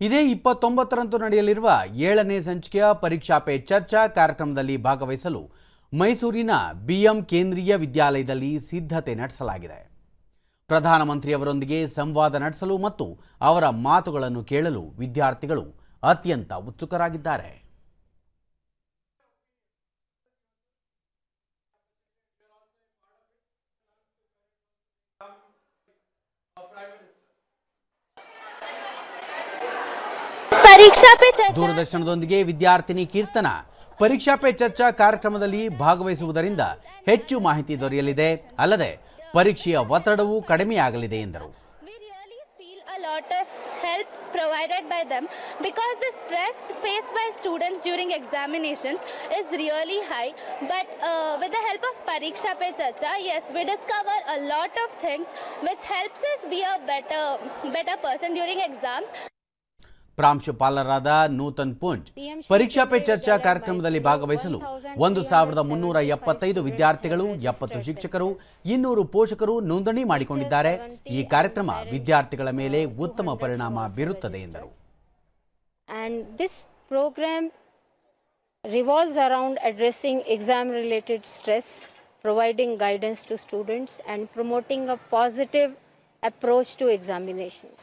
ಇದೇ ಇಪ್ಪತ್ತೊಂಬತ್ತರಂದು ನಡೆಯಲಿರುವ ಏಳನೇ ಸಂಚಿಕೆಯ ಪರೀಕ್ಷಾ ಪೇ ಚರ್ಚಾ ಕಾರ್ಯಕ್ರಮದಲ್ಲಿ ಭಾಗವಹಿಸಲು ಮೈಸೂರಿನ ಬಿಎಂ ಕೇಂದ್ರೀಯ ವಿದ್ಯಾಲಯದಲ್ಲಿ ಸಿದ್ಧತೆ ನಡೆಸಲಾಗಿದೆ. ಪ್ರಧಾನಮಂತ್ರಿಯವರೊಂದಿಗೆ ಸಂವಾದ ನಡೆಸಲು ಮತ್ತು ಅವರ ಮಾತುಗಳನ್ನು ಕೇಳಲು ವಿದ್ಯಾರ್ಥಿಗಳು ಅತ್ಯಂತ ಉತ್ಸುಕರಾಗಿದ್ದಾರೆ. ದೂರದರ್ಶನದೊಂದಿಗೆ ವಿದ್ಯಾರ್ಥಿನಿ ಕೀರ್ತನ ಪರೀಕ್ಷಾ ಪೇ ಚರ್ಚಾ ಕಾರ್ಯಕ್ರಮದಲ್ಲಿ ಭಾಗವಹಿಸುವುದರಿಂದ ಹೆಚ್ಚು ಮಾಹಿತಿ ದೊರೆಯಲಿದೆ ಅಲ್ಲದೆ ಪರೀಕ್ಷೆಯ ಒತ್ತಡವೂ ಕಡಿಮೆಯಾಗಲಿದೆ ಎಂದರು lot of help provided by them because the stress faced by students during examinations is really high but uh, with the help of Pariksha Pe Chacha yes we discover a lot of things which helps us be a better better person during exams ಪ್ರಾಂಶುಪಾಲರಾದ ನೂತನ್ ಪುಂಜ್ ಪರೀಕ್ಷಾ pay ಚರ್ಚಾ ಕಾರ್ಯಕ್ರಮದಲ್ಲಿ ಭಾಗವಹಿಸಲು ಒಂದು ಸಾವಿರದ ಮುನ್ನೂರ ಎಪ್ಪತ್ತೈದು ವಿದ್ಯಾರ್ಥಿಗಳು ಎಪ್ಪತ್ತು ಶಿಕ್ಷಕರು ಇನ್ನೂರು ಪೋಷಕರು ನೋಂದಣಿ ಮಾಡಿಕೊಂಡಿದ್ದಾರೆ ಈ ಕಾರ್ಯಕ್ರಮ ವಿದ್ಯಾರ್ಥಿಗಳ ಮೇಲೆ ಉತ್ತಮ ಪರಿಣಾಮ ಬೀರುತ್ತದೆ ಎಂದರು revolves around addressing exam related stress providing guidance to students and promoting a positive approach to examinations